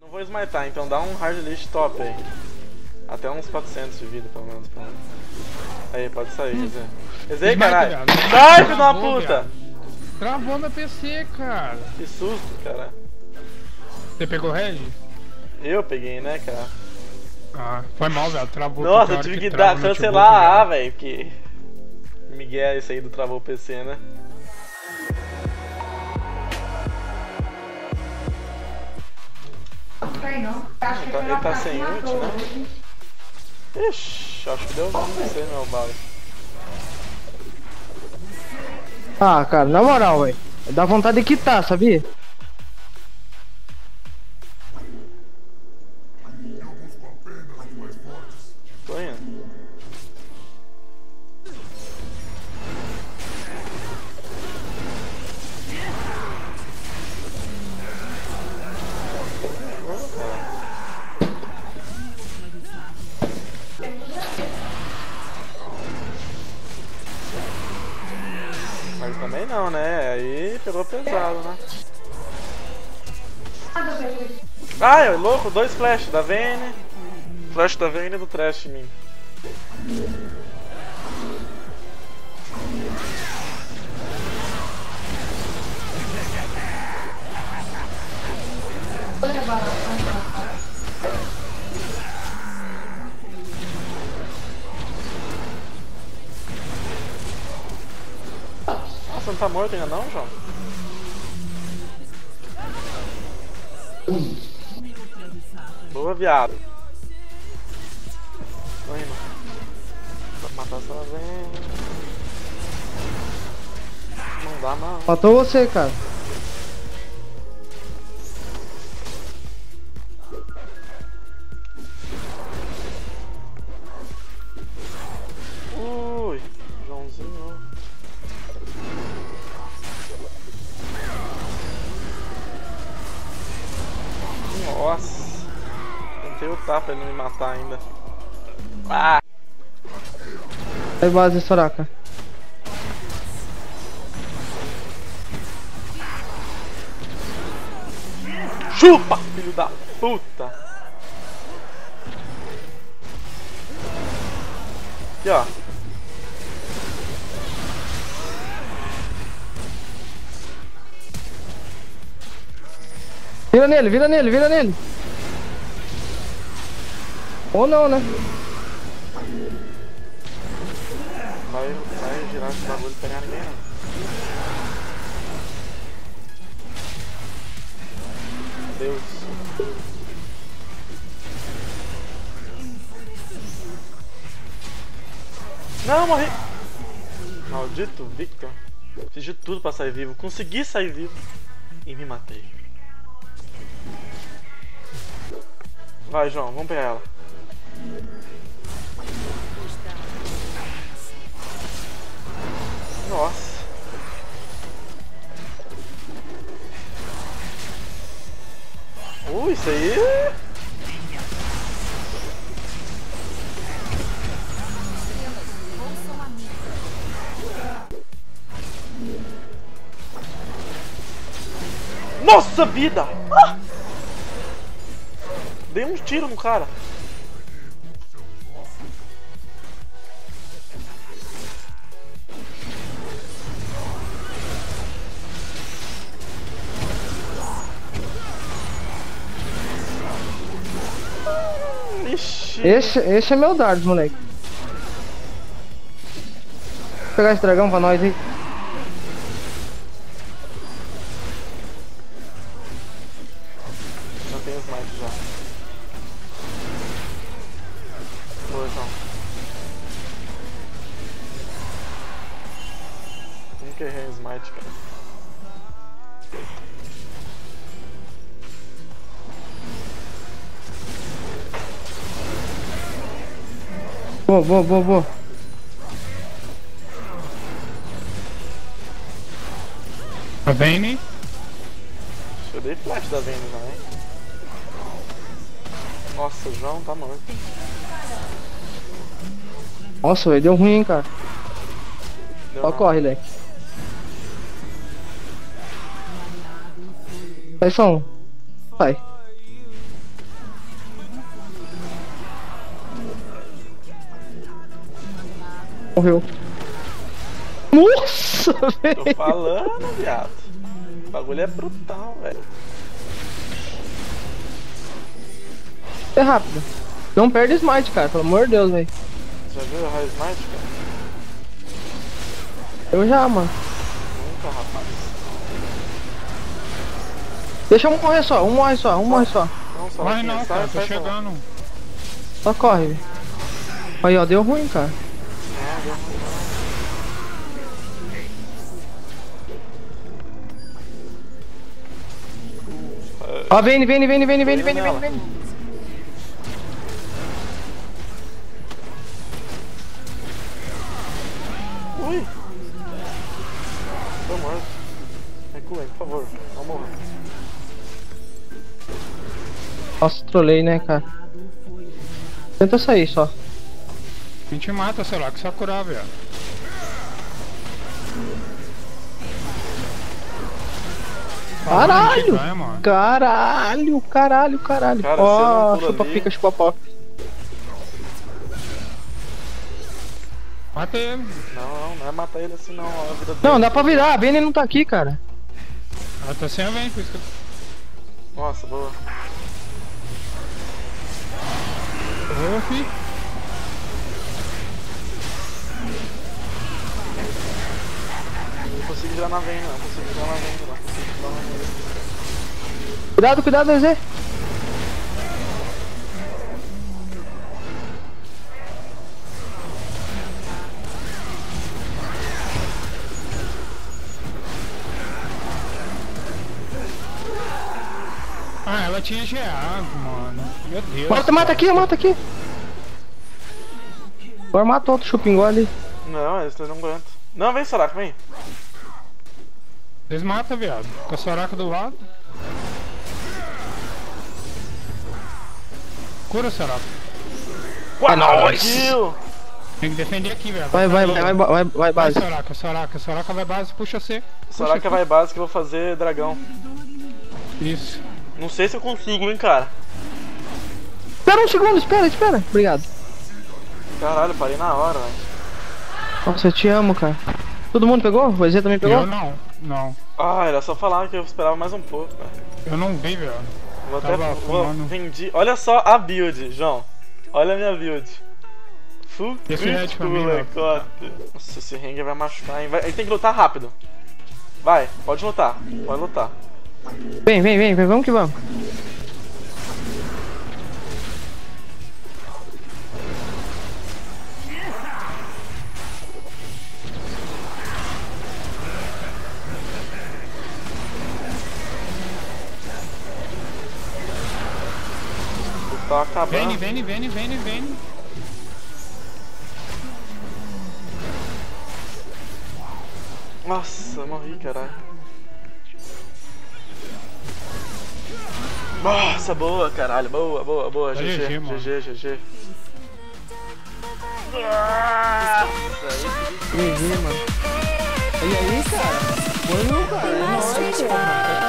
Não vou smitar, então dá um hard list top aí. Até uns 400 de vida, pelo menos. Pelo menos. Aí, pode sair, Zé. Zé, caralho. Sai, filho da puta! Travou meu PC, cara. Que susto, cara. Você pegou o Reg? Eu peguei, né, cara? Ah, foi mal, velho. Travou. Nossa, eu tive que, que dar, cancelar a A, velho, porque... Miguel, esse aí do travou o PC, né? Não. Acho que ele tá, ele tá sem ult, né? Ixi, acho que deu ruim você, meu bala. Ah, cara, na moral, velho. Dá vontade de quitar, sabia? Mas também não, né? Aí pegou pesado, né? Ai, louco, dois flash da Vayne. Flash da e do Trash em mim. Tá morto ainda não, João? Boa, viado. Tô indo. Pra matar vem. Não dá não. Faltou você, cara. Tentei ultar pra ele não me matar ainda. Ah! Aí base, Soraka. Chupa, filho da puta! Aqui, ó. Vira nele, vira nele, vira nele. Ou não, né? Vai, vai girar esse bagulho e pegar ninguém, não. Deus. Não, morri! Maldito Victor. Fiz de tudo pra sair vivo. Consegui sair vivo. E me matei. Vai, João, vamos pegar ela. Nossa. Uh, isso aí. Nossa vida! Ah! Dei um tiro no cara. Esse, esse é meu dardo, moleque. Vou pegar esse dragão pra nós aí. Não tem smite já. Boa, João. Que errei smite, cara? Boa, boa, boa, boa. A Vayne. Eu dei flash da Vayne também. Nossa, o João tá morto. Nossa, velho, deu ruim, hein, cara. Deu Só não. corre, leque. Sai só um. Morreu. Nossa, Tô velho. falando, viado. O bagulho é brutal, velho. É rápido. Não perde smite, cara. Pelo amor de Deus, velho. Já viu o High Smite, cara? Eu já, mano. Nunca, rapaz. Deixa um morrer só. Um morre só. Um morre só. Não, só Vai aqui, não, sai, cara, tô sai, sai. chegando. Só corre. Aí, ó. Deu ruim, cara. Ó, vem, vem, vem, vem, vem, vem, vem, vem, nela. vem. Ui! Tô morto. Recuem, por favor. Não morra. Nossa, trolei, né, cara. Tenta sair só. A gente mata, sei lá, que Sakura, velho. Caralho! Mano. Caralho, caralho, caralho. Cara, Ó, não pula chupa ali. pica, chupa pau. Mata ele. Não, não, não é matar ele assim não. A vida Não, dele. dá pra virar. A Vayne não tá aqui, cara. Ela tá sem a vem, por isso que eu... Nossa, boa. Ô, fi. Virar na venda, não consigo virar na venda, não consigo virar na venda. Cuidado, cuidado, Zé. Ah, ela tinha geado, mano. Meu Deus. Mata, mata aqui, mata aqui. Agora mata outro chupingó ali. Não, esse não aguenta. Não, vem, Soraka, vem. Eles matam, viado. Com a Soraka do lado. Cura, Soraka. É nóis. Tem que defender aqui, velho. Vai, vai, vai, vai, vai, vai, Vai, base. Soraka, Soraka. Soraka vai base, puxa C. Soraka vai base que eu vou fazer dragão. Isso. Não sei se eu consigo, hein, cara. Espera um segundo, espera, espera. Obrigado. Caralho, parei na hora, velho. Nossa, eu te amo, cara. Todo mundo pegou? O EZ também pegou? Eu não, não. Ah, era só falar que eu esperava mais um pouco. Eu não vi, velho. Vou até. Tava Vou, fumando. vendi. Olha só a build, João. Olha a minha build. Full crítico. Nossa, esse Ranger vai machucar, hein? Vai, ele tem que lutar rápido. Vai, pode lutar. Pode lutar. Vem, vem, vem, vem, vamos que vamos. Tá acabando. Vem, vem, vem, vem, vem. Nossa, morri, caralho. Nossa, boa, caralho. Boa, boa, boa. Tá GG, GG. GG, GG. Nossa, aí GG, mano. E aí, cara? Mano, cara. Nóis, porra.